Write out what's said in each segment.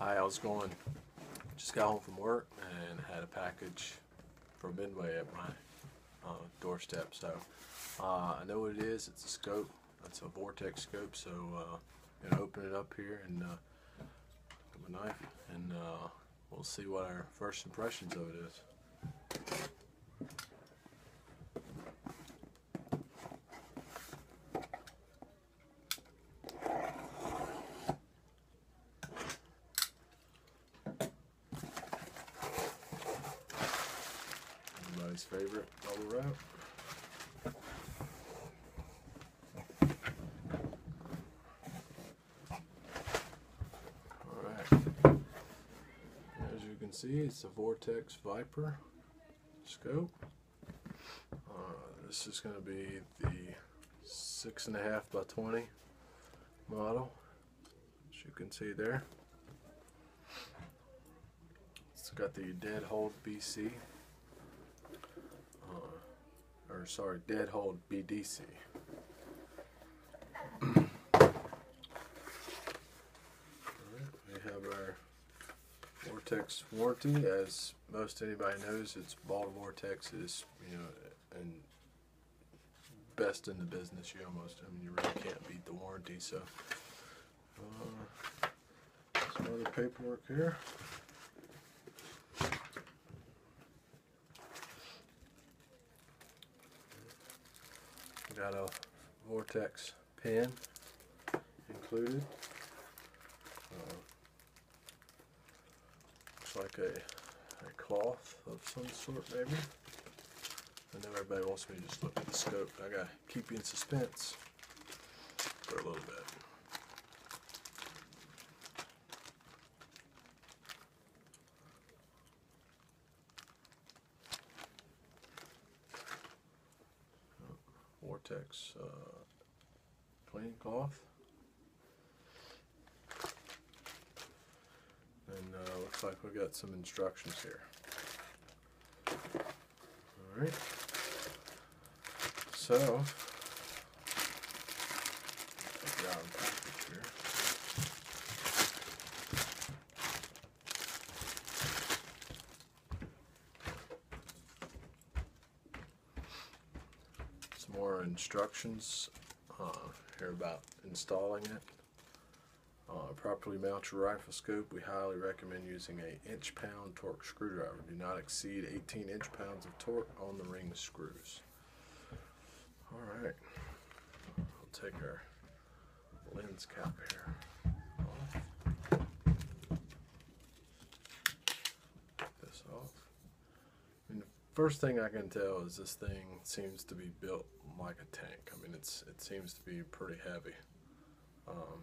Hi, I was going, just got home from work and had a package from Midway at my uh, doorstep. So uh, I know what it is. It's a scope. It's a Vortex scope. So uh, I'm gonna open it up here and uh, a knife, and uh, we'll see what our first impressions of it is. Favorite bubble wrap. Alright. As you can see, it's a Vortex Viper scope. Uh, this is going to be the six and a half by 20 model, as you can see there. It's got the dead hold BC, or sorry, dead hold BDC. We have our Vortex warranty. As most anybody knows, it's Baltimore, Texas, you know, and best in the business. You almost, I mean, you really can't beat the warranty. So, uh, some other paperwork here. Got a Vortex pin included. Uh, looks like a, a cloth of some sort, maybe. I know everybody wants me to just look at the scope. I gotta keep you in suspense for a little bit. Vortex uh, cleaning cloth. And uh, looks like we've got some instructions here. Alright. So, package here. Some more instructions uh, here about installing it. Uh, properly mount your rifle scope. We highly recommend using a inch pound torque screwdriver. Do not exceed 18 inch pounds of torque on the ring screws. All right, we'll take our lens cap here this off. The first thing I can tell is this thing seems to be built like a tank. I mean, it's it seems to be pretty heavy. Um,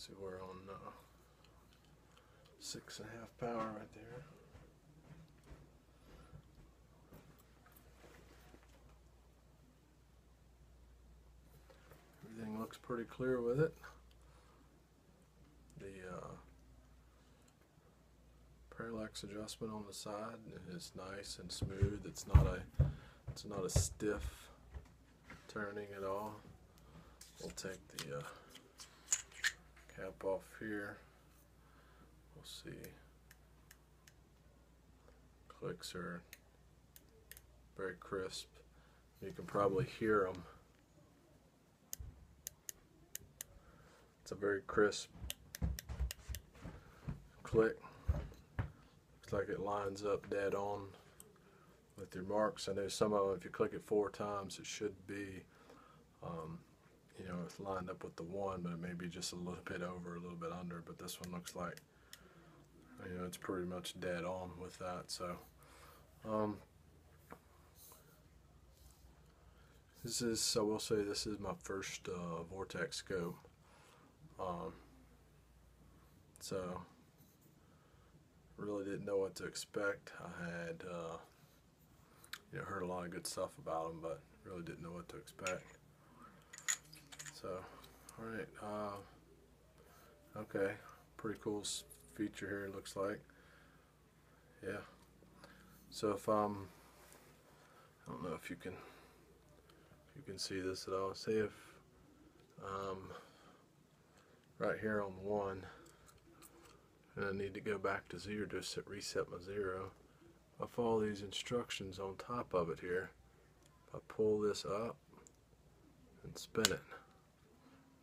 See, we're on uh, six and a half power right there. Everything looks pretty clear with it. The uh, parallax adjustment on the side is nice and smooth. It's not a it's not a stiff turning at all. We'll take the uh, cap off here. We'll see. Clicks are very crisp. You can probably hear them. It's a very crisp click. Like it lines up dead on with your marks. I know some of them, if you click it four times, it should be um, you know, it's lined up with the one, but it may be just a little bit over, a little bit under. But this one looks like, you know, it's pretty much dead on with that. So, um, this is, I will say, this is my first uh, Vortex scope. Um, so, really didn't know what to expect. I had, uh, you know, heard a lot of good stuff about them, but really didn't know what to expect. So, alright, uh, okay, pretty cool feature here looks like. Yeah. So if um, I don't know if you can, if you can see this at all. Say if um, right here on one and I need to go back to zero to set, reset my zero. I follow these instructions on top of it here. I pull this up and spin it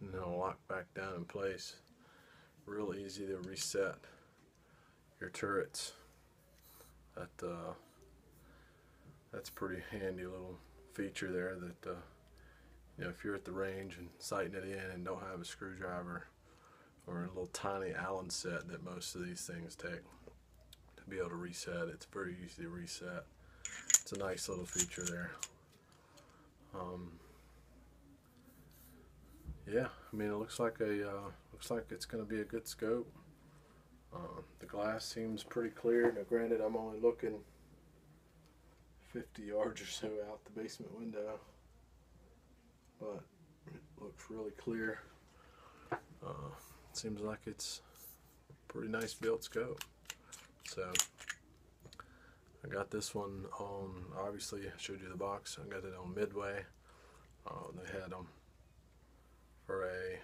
and then I'll lock back down in place. Real easy to reset your turrets. That uh, that's a pretty handy little feature there that uh, you know if you're at the range and sighting it in and don't have a screwdriver or a little tiny Allen set that most of these things take to be able to reset. It's very easy to reset. It's a nice little feature there. Um, yeah I mean it looks like a uh, looks like it's gonna be a good scope. Uh, the glass seems pretty clear. Now granted I'm only looking 50 yards or so out the basement window but it looks really clear. Uh, seems like it's pretty nice built scope. So I got this one on obviously I showed you the box. I got it on Midway. Uh, they had them for a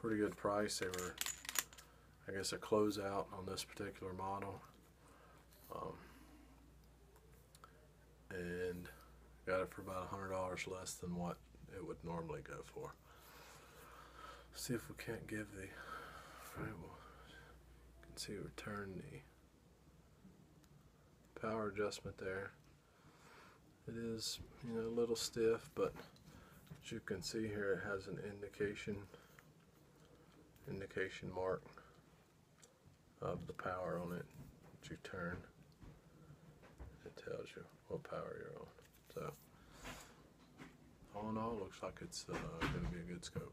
pretty good price. They were I guess a closeout on this particular model. Um, and got it for about a hundred dollars less than what it would normally go for see if we can't give the right, well, you can see return the power adjustment there. It is you know a little stiff but as you can see here it has an indication indication mark of the power on it that you turn. It tells you what power you're on. So all in all looks like it's uh, going to be a good scope